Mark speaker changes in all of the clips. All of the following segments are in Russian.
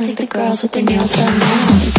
Speaker 1: I think the girls with their nails done now.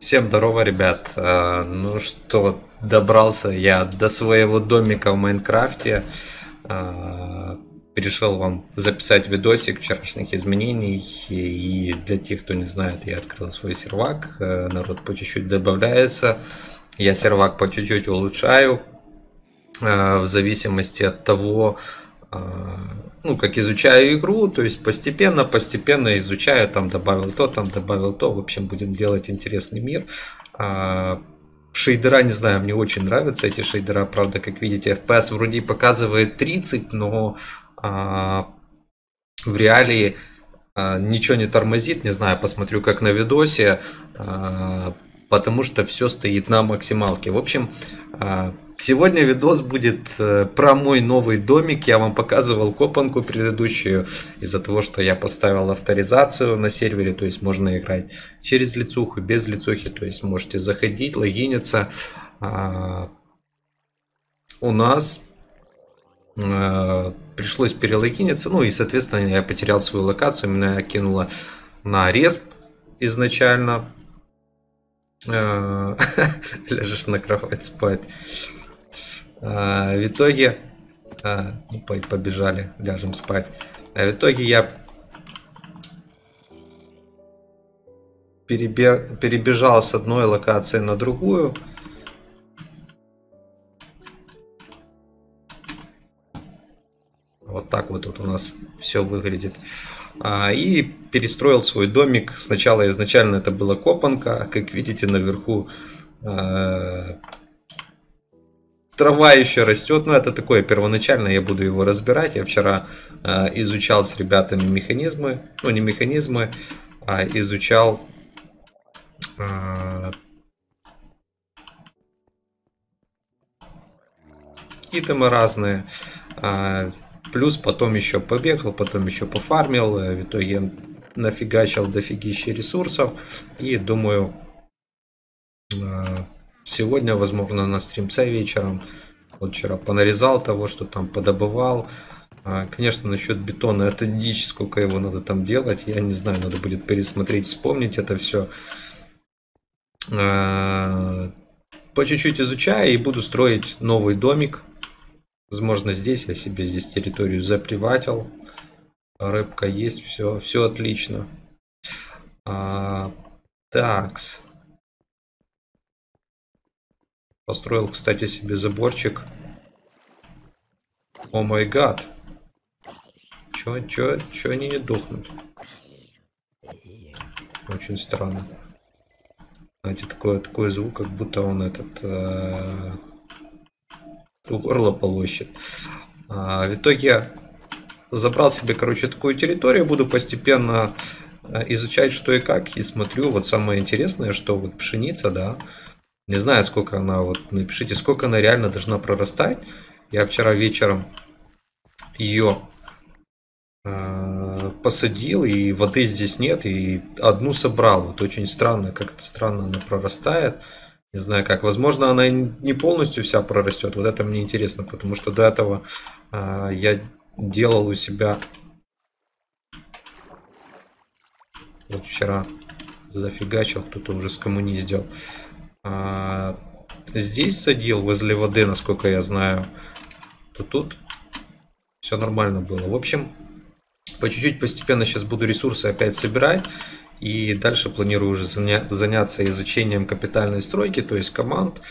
Speaker 2: Всем здорово, ребят. А, Ну что, добрался я до своего домика в Майнкрафте. Решил вам записать видосик вчерашних изменений. И для тех, кто не знает, я открыл свой сервак. Э, Народ по чуть-чуть добавляется. Я сервак по чуть-чуть улучшаю. э, В зависимости от того, а, ну, как изучаю игру, то есть постепенно, постепенно изучаю, там добавил то, там добавил то, в общем, будем делать интересный мир. А, Шейдера, не знаю, мне очень нравятся эти шейдера, правда, как видите, FPS вроде показывает 30, но в реалии а, ничего не тормозит, не знаю, посмотрю как на видосе, а, потому что все стоит на максималке. В общем, а, сегодня видос будет э, про мой новый домик. Я вам показывал копанку предыдущую из-за того, что я поставил авторизацию на сервере, то есть можно играть через лицуху, без лицухи, то есть можете заходить, логиниться. А, У нас пришлось перелогиниться, ну и, соответственно, я потерял свою локацию, меня кинуло на респ изначально. Э, Ляжешь на кровать спать. А, В итоге, ну, по- побежали, ляжем спать. А в итоге я перебе- перебежал с одной локации на другую. Так вот тут у нас все выглядит. А, И перестроил свой домик. Сначала изначально это была копанка, как видите наверху э, трава еще растет, но это такое первоначально, я буду его разбирать. Я вчера изучал с ребятами механизмы, ну не механизмы, а изучал э, итемы разные. А, Плюс потом еще побегал, потом еще пофармил. э, В итоге нафигачил дофигища ресурсов. И думаю, э, сегодня, возможно, на стримце вечером. Вот вчера понарезал того, что там подобывал. А, Конечно, насчет бетона, это дичь, сколько его надо там делать. Я не знаю, надо будет пересмотреть, вспомнить это все. По чуть-чуть изучаю и буду строить новый домик. Возможно, здесь я себе здесь территорию заприватил. Рыбка есть, все, все отлично. А, такс. Построил, кстати, себе заборчик. О май гад. Чё, чё, чё они не дохнут? Очень странно. Знаете, такой, такой звук, как будто он этот... э, горло полощет. А, в итоге забрал себе, короче, такую территорию, буду постепенно э, изучать, что и как, и смотрю, вот самое интересное, что вот пшеница, да, не знаю, сколько она, вот напишите, сколько она реально должна прорастать. Я вчера вечером ее э, посадил, и воды здесь нет, и одну собрал. Вот очень странно, как-то странно она прорастает. Не знаю как. Возможно, она не полностью вся прорастет. Вот это мне интересно, потому что до этого а, я делал у себя вот вчера зафигачил, кто-то уже скоммуниздил. А, здесь садил возле воды, насколько я знаю. То тут все нормально было. В общем, по чуть-чуть постепенно сейчас буду ресурсы опять собирать. И дальше планирую уже заня- заняться изучением капитальной стройки, то есть команд.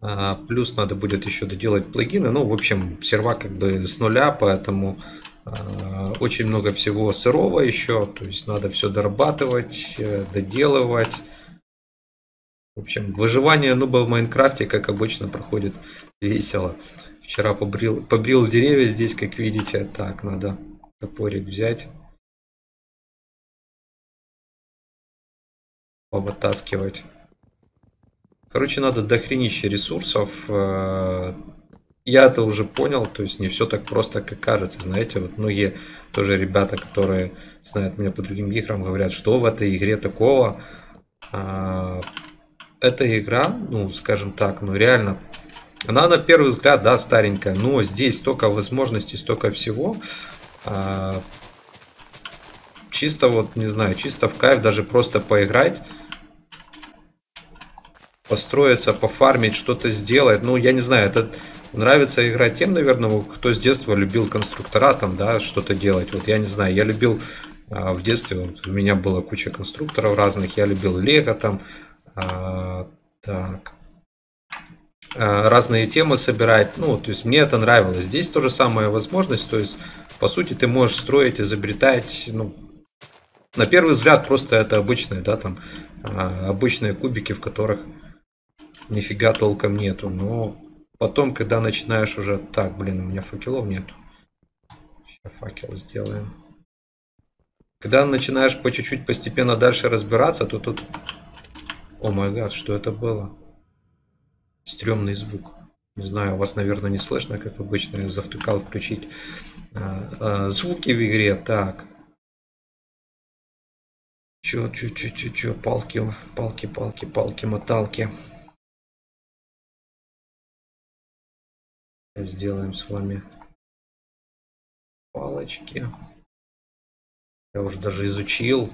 Speaker 2: А, Плюс надо будет еще доделать плагины. Ну, в общем, сервак как бы с нуля, поэтому а, очень много всего сырого еще. То есть надо все дорабатывать, э, доделывать. В общем, выживание нуба в Майнкрафте, как обычно, проходит весело. Вчера побрил, побрил деревья здесь, как видите. Так, надо топорик взять. Повытаскивать. Короче, надо дохренища ресурсов. Э, Я это уже понял, то есть не все так просто, как кажется. Знаете, вот многие тоже ребята, которые знают меня по другим играм, говорят, что в этой игре такого. А, эта игра, ну, скажем так, ну, реально, она на первый взгляд, да, старенькая, но здесь столько возможностей, столько всего. Чисто вот, не знаю, чисто в кайф даже просто поиграть, построиться, пофармить, что-то сделать. Ну, я не знаю, это нравится играть тем, наверное, кто с детства любил конструктора, там, да, что-то делать. Вот я не знаю, я любил а, в детстве, вот, у меня была куча конструкторов разных, я любил Лего там, а, так, а, разные темы собирать. Ну, то есть мне это нравилось. Здесь тоже самая возможность, то есть по сути ты можешь строить, изобретать, ну, на первый взгляд просто это обычные, да, там, а, обычные кубики, в которых нифига толком нету. Но потом, когда начинаешь уже... Так, блин, у меня факелов нету. Сейчас факел сделаем. Когда начинаешь по чуть-чуть постепенно дальше разбираться, то тут... О май гад, что это было? Стремный звук. Не знаю, вас, наверное, не слышно, как обычно. Я завтыкал включить а, а, звуки в игре. Так. Чё, чё, чё, чё, чё, палки, палки, палки, палки, моталки. Сделаем с вами палочки. Я уже даже изучил,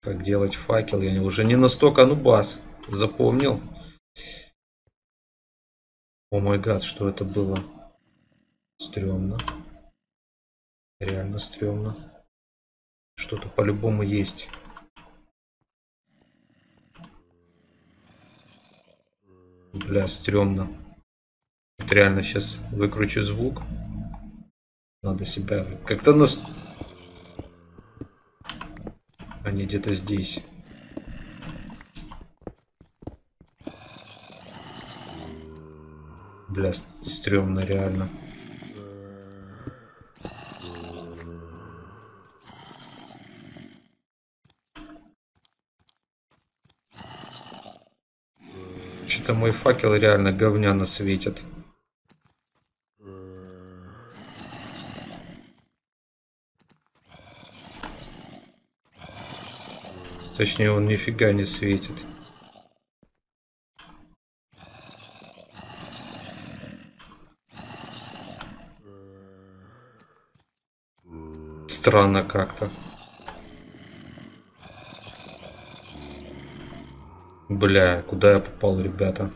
Speaker 2: как делать факел. Я уже не настолько нубас. Запомнил. О май гад, что это было? Стремно. Реально стрёмно. Что-то по-любому есть. Бля, стрёмно. Вот реально сейчас выкручу звук. Надо себя как-то нас... Они где-то здесь. Бля, стрёмно реально. Что-то мой факел реально говняно светит. Точнее, он нифига не светит. Странно как-то. Бля, куда я попал, ребята?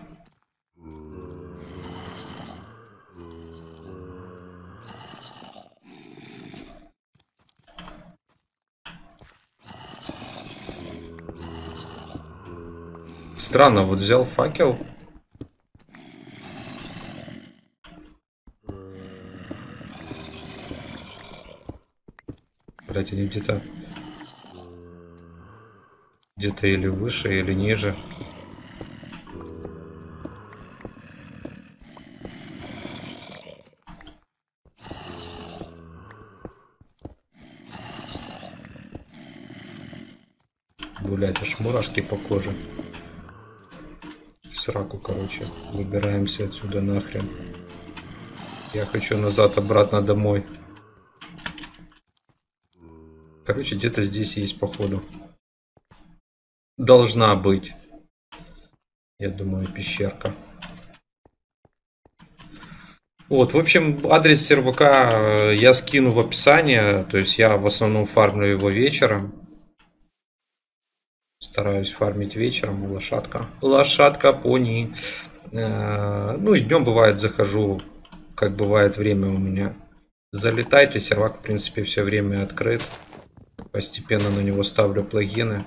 Speaker 2: Странно, вот взял факел. Блять, они где-то где-то или выше, или ниже. Блять, аж мурашки по коже. Сраку, короче. Выбираемся отсюда нахрен. Я хочу назад, обратно домой. Короче, где-то здесь есть, походу должна быть. Я думаю, пещерка. Вот, в общем, адрес сервака э, я скину в описание. То есть я в основном фармлю его вечером. Стараюсь фармить вечером. Лошадка. Лошадка, пони. Э, ну и днем бывает захожу, как бывает время у меня. Залетайте, сервак в принципе все время открыт. Постепенно на него ставлю плагины.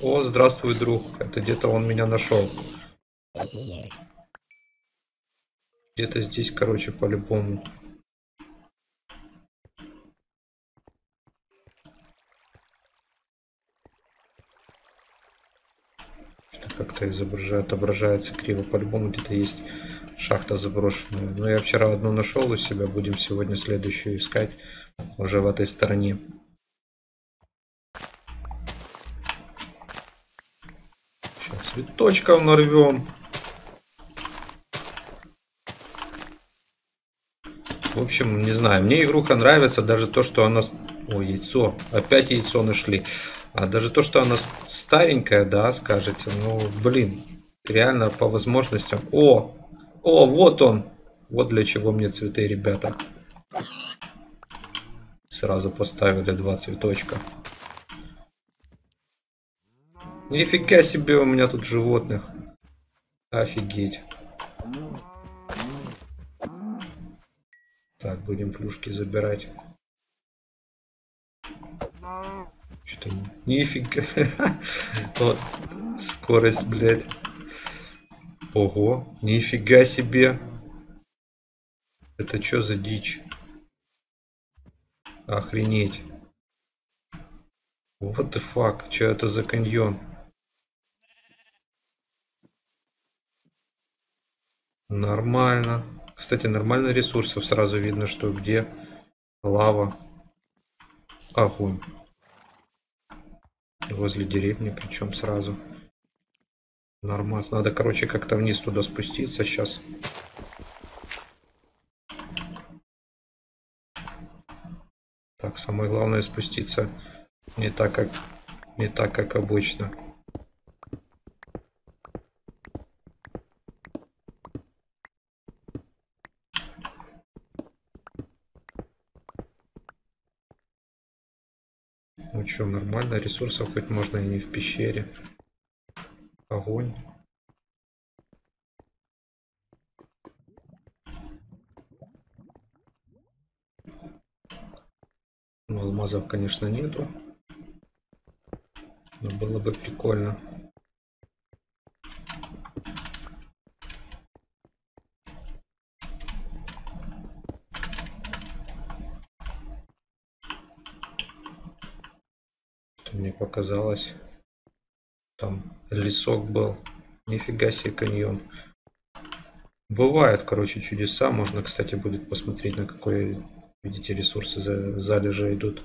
Speaker 2: О, здравствуй, друг. Это где-то он меня нашел. Где-то здесь, короче, по-любому. как-то изображает, отображается криво. По-любому где-то есть шахта заброшенная. Но я вчера одну нашел у себя, будем сегодня следующую искать уже в этой стороне. Цветочков нарвем. В общем, не знаю, мне игруха нравится, даже то, что она О, яйцо. Опять яйцо нашли. А даже то, что она старенькая, да, скажете, ну, блин, реально по возможностям. О, о, вот он. Вот для чего мне цветы, ребята. Сразу поставили два цветочка. Нифига себе у меня тут животных. Офигеть. Так, будем плюшки забирать. Что-то нифига. Вот. Скорость, блядь. Ого, нифига себе. Это что за дичь? Охренеть. What the fuck? Что это за каньон? Нормально. Кстати, нормально ресурсов. Сразу видно, что где лава. Огонь. Возле деревни, причем сразу. Нормас. Надо, короче, как-то вниз туда спуститься сейчас. Так, самое главное спуститься не так, как не так, как обычно. Ну что, нормально, ресурсов хоть можно и не в пещере. Огонь. Ну, алмазов, конечно, нету. Но было бы прикольно. Что мне показалось. Там лесок был. Нифига себе каньон. Бывают, короче, чудеса. Можно, кстати, будет посмотреть, на какой, видите, ресурсы за залежи идут.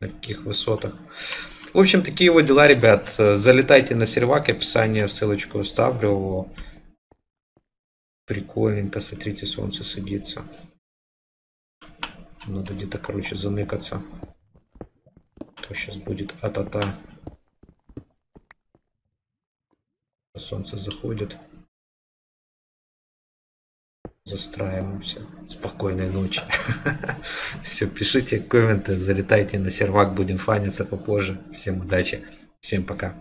Speaker 2: На каких высотах. В общем, такие вот дела, ребят. Залетайте на сервак, описание, ссылочку оставлю. Прикольненько, смотрите, солнце садится. Надо где-то, короче, заныкаться. То сейчас будет а-та-та. Солнце заходит. Застраиваемся. Спокойной ночи. Все, пишите комменты, залетайте на сервак, будем фаниться попозже. Всем удачи, всем пока.